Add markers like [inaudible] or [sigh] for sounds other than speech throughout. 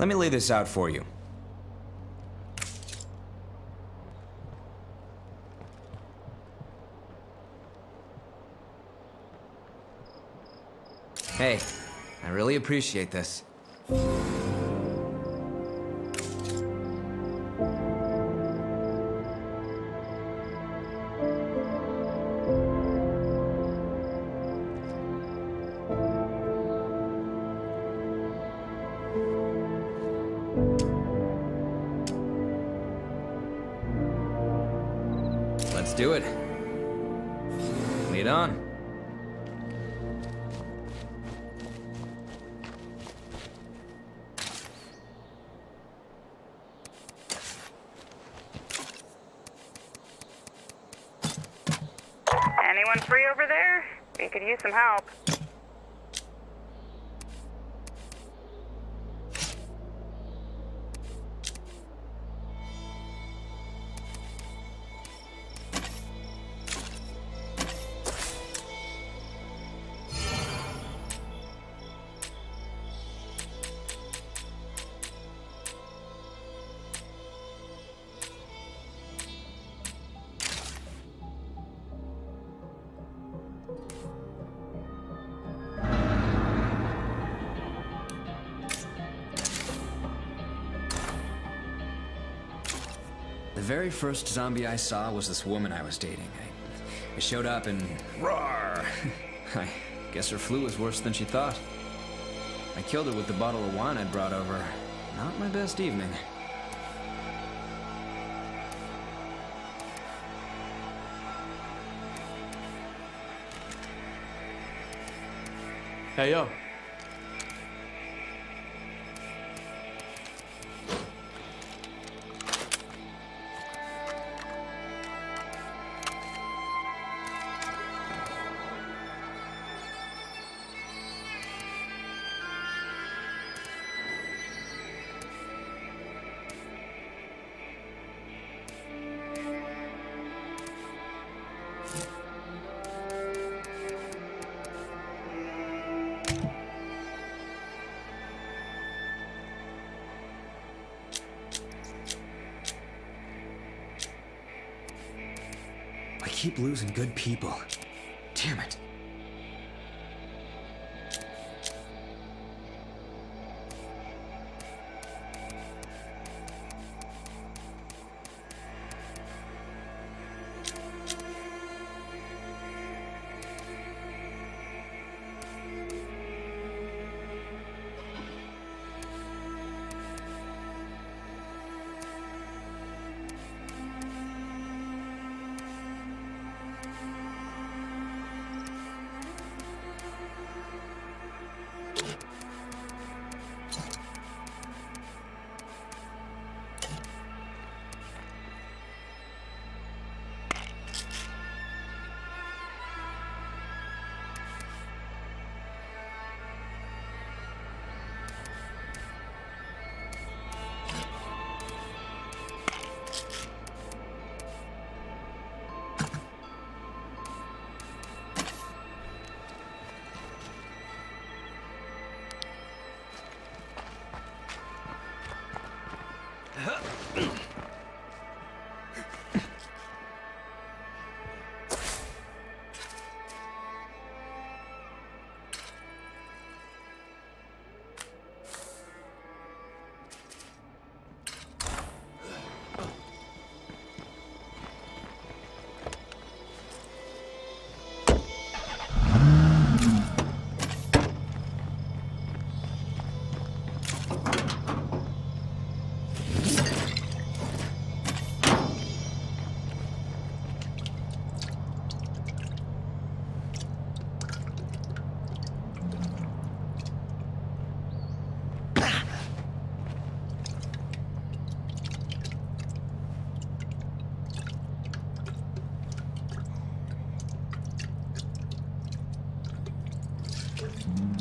Let me lay this out for you. Hey, I really appreciate this. Use very first zombie I saw was this woman I was dating. I, I showed up and roar. [laughs] I guess her flu was worse than she thought. I killed her with the bottle of wine I'd brought over. Not my best evening. Hey, yo. Keep losing good people. Huh? [clears throat] Mm-hmm.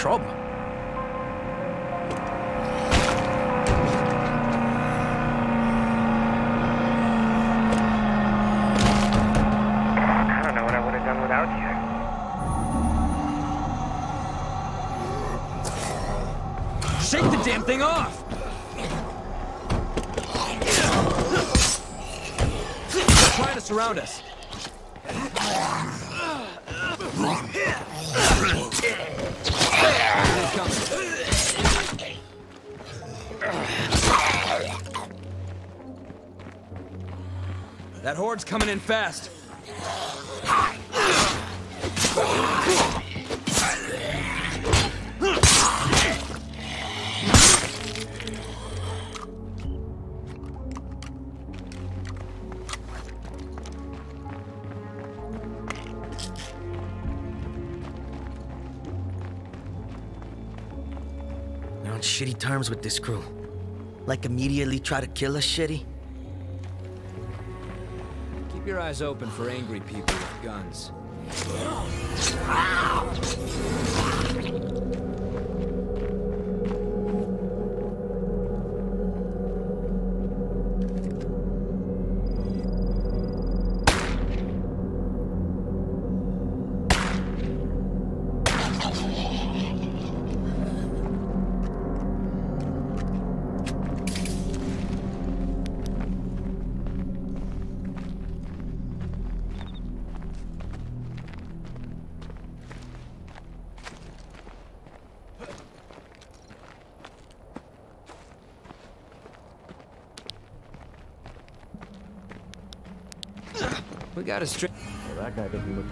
Trouble. I don't know what I would have done without you. Shake the damn thing off! Trying to surround us. Come. That horde's coming in fast. Shitty terms with this crew. Like immediately try to kill us shitty? Keep your eyes open for angry people with guns. We got a straight. That guy doesn't look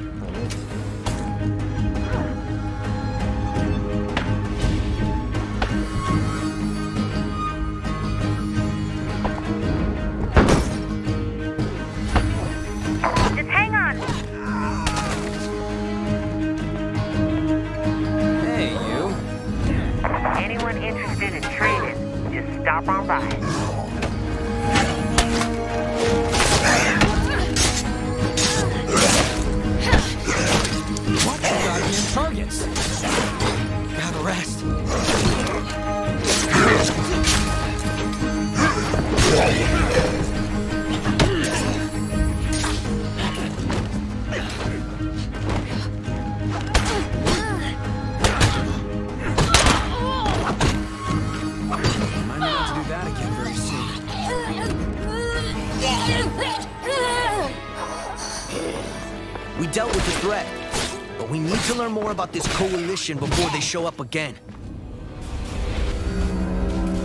coalition before they show up again.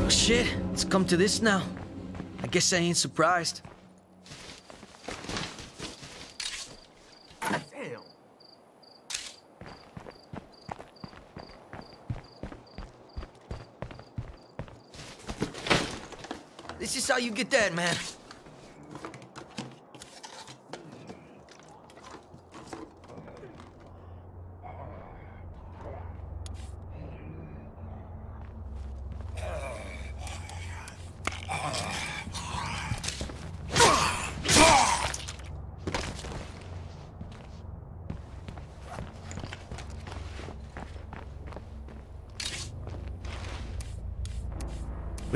Shit, it's come to this now. I guess I ain't surprised. This is how you get that, man.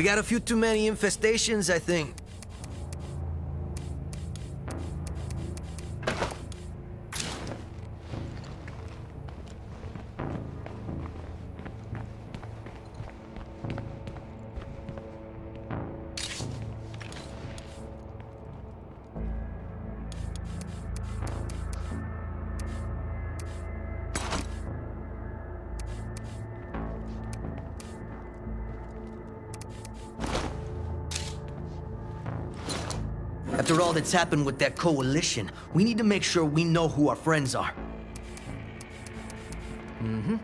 Got a few too many infestations, I think. After all that's happened with that coalition, we need to make sure we know who our friends are. Mm-hmm.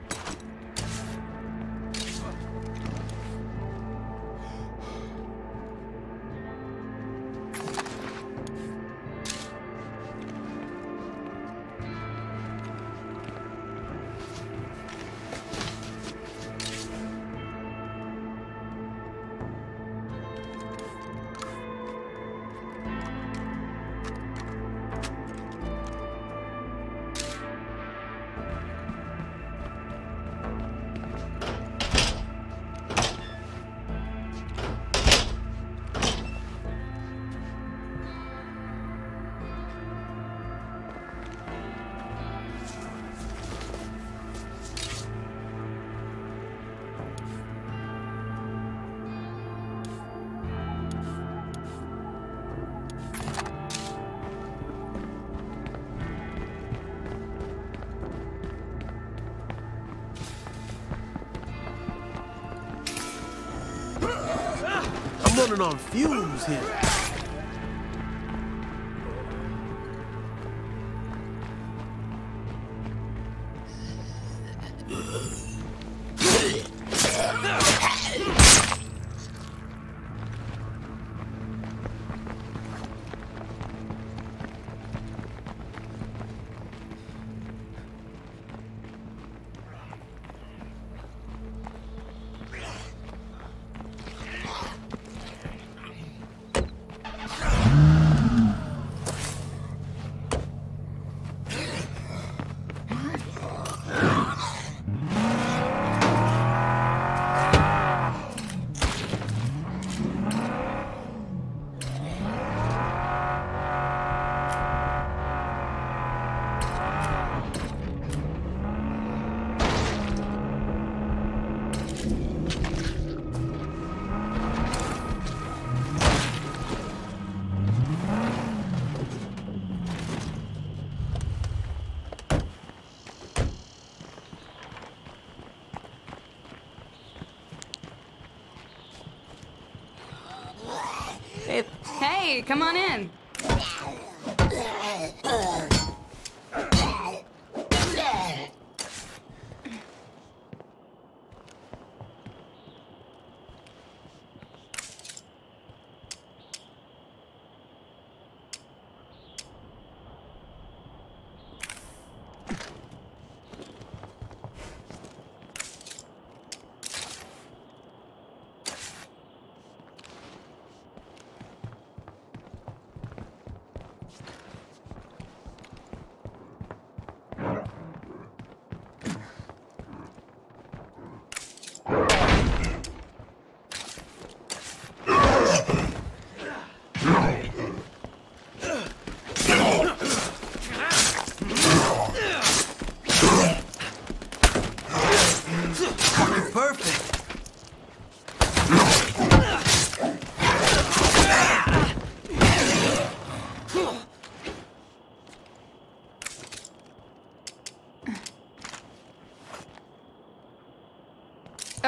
Running on fumes here. Come on in.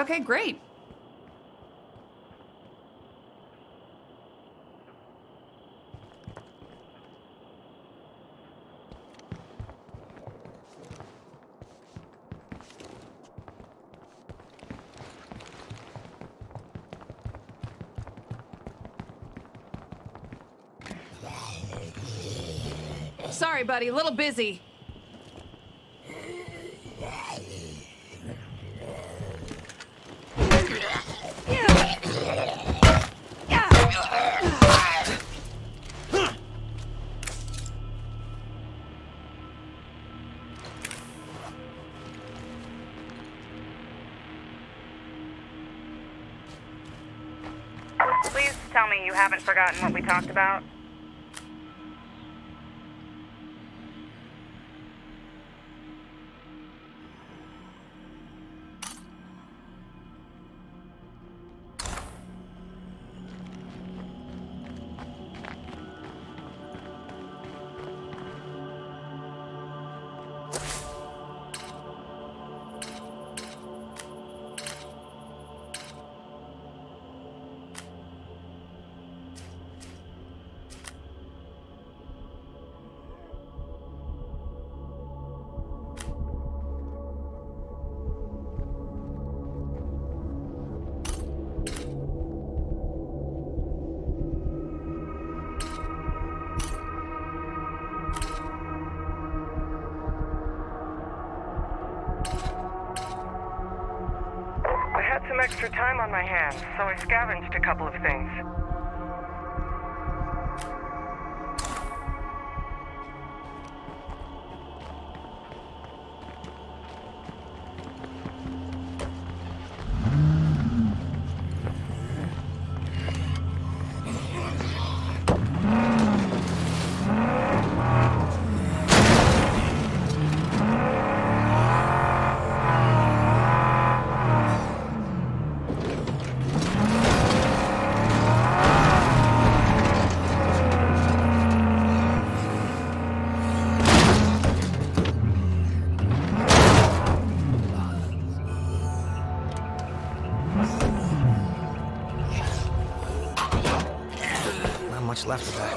Okay, great. Sorry, buddy, a little busy. Haven't forgotten what we talked about. Time on my hands, so I scavenged a couple of things. Left of that.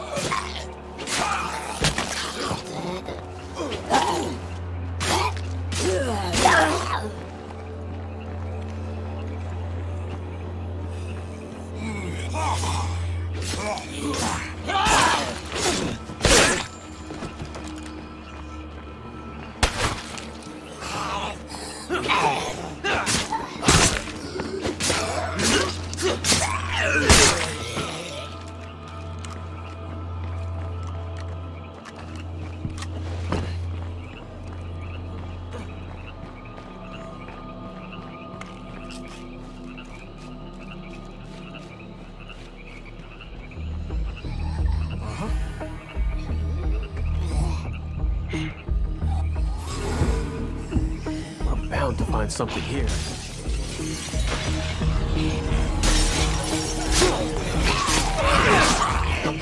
Something here.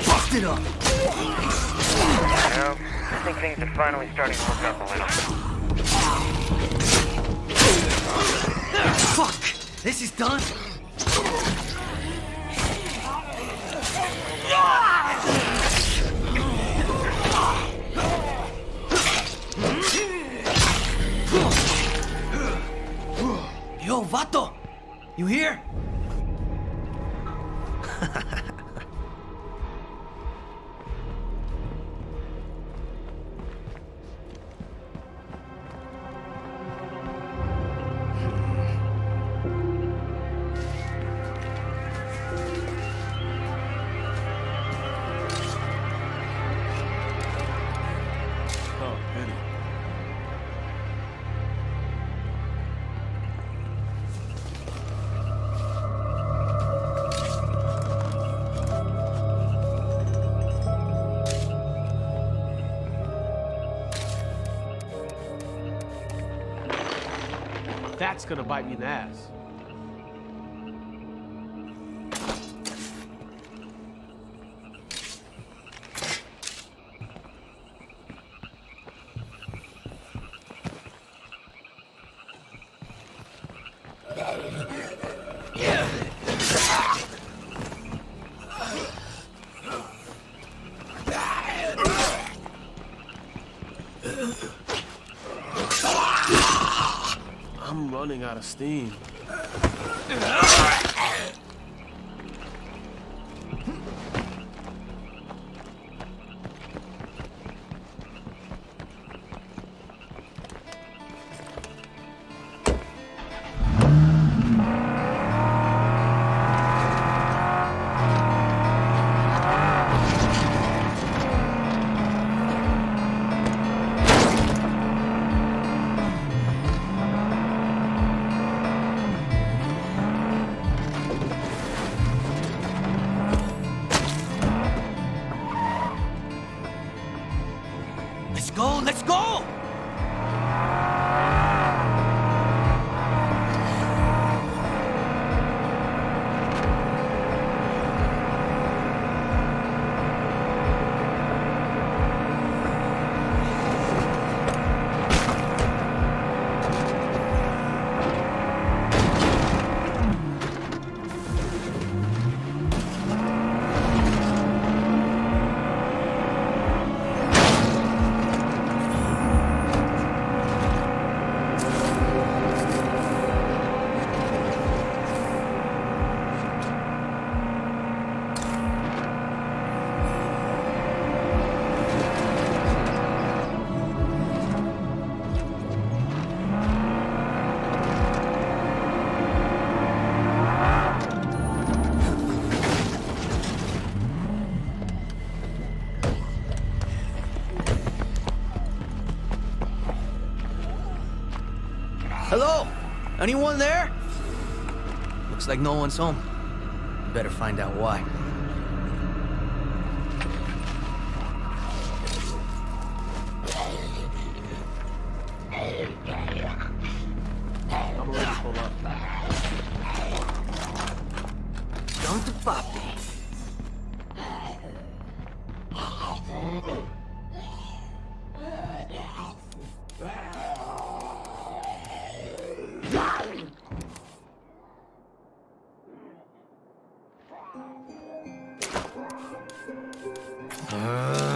Bust it up! Well, I think things are finally starting to look up a little. Fuck! This is done? Yo, Vato! You here? That's gonna bite me in the ass. Out of steam. Anyone there? Looks like no one's home. Better find out why. Ah.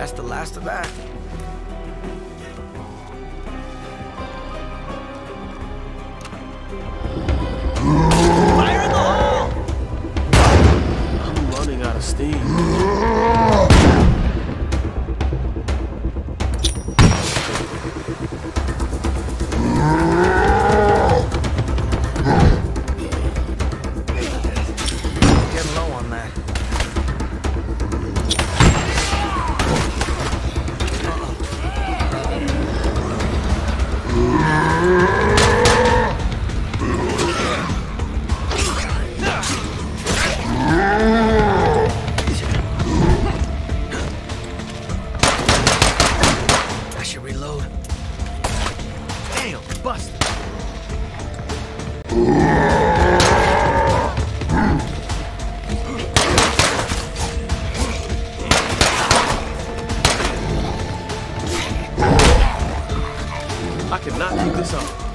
That's the last of that. Fire in the hole! I'm running out of steam. Cannot up.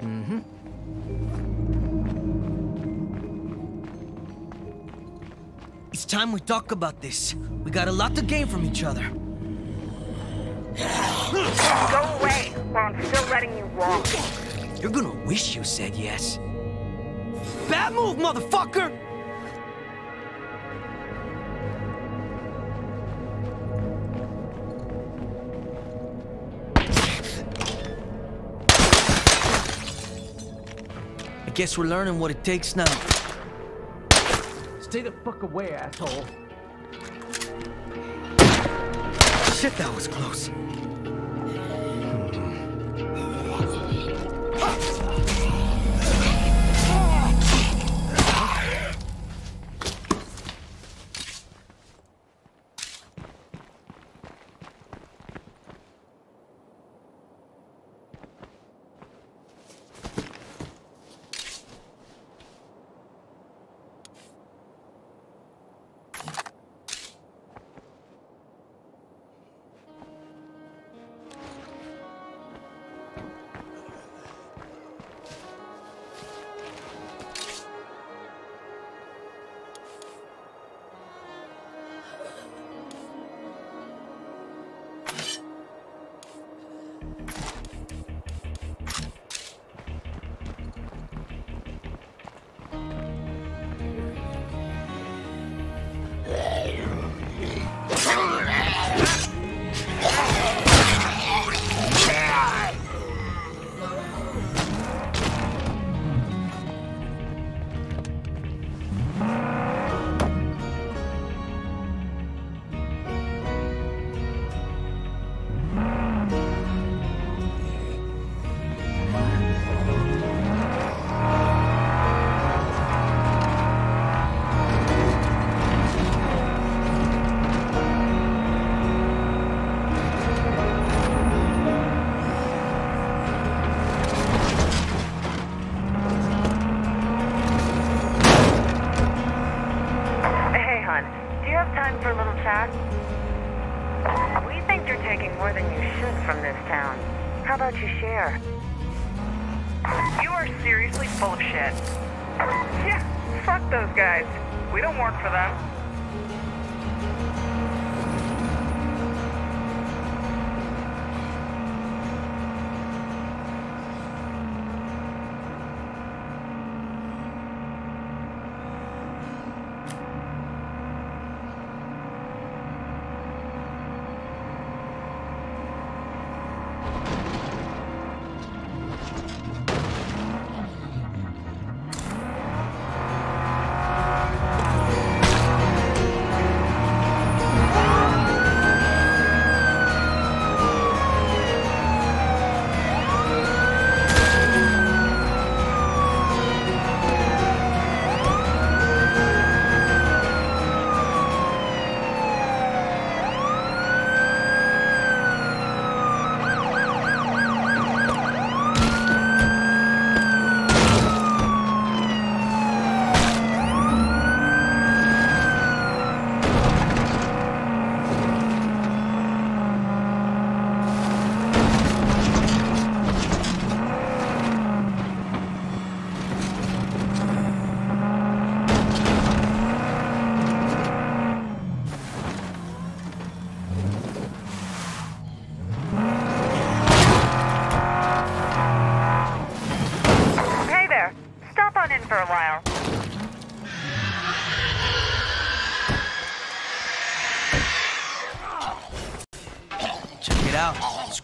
Mm-hmm. It's time we talk about this. We got a lot to gain from each other. Go away, or I'm still letting you walk. You're gonna wish you said yes. Bad move, motherfucker! Guess we're learning what it takes now. Stay the fuck away, asshole. Shit, that was close.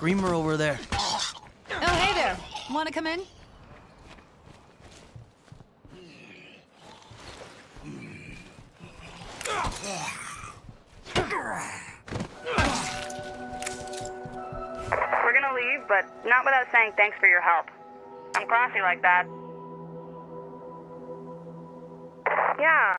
Screamer over there. Oh, hey there. Want to come in? We're gonna leave, but not without saying thanks for your help. I'm classy like that. Yeah,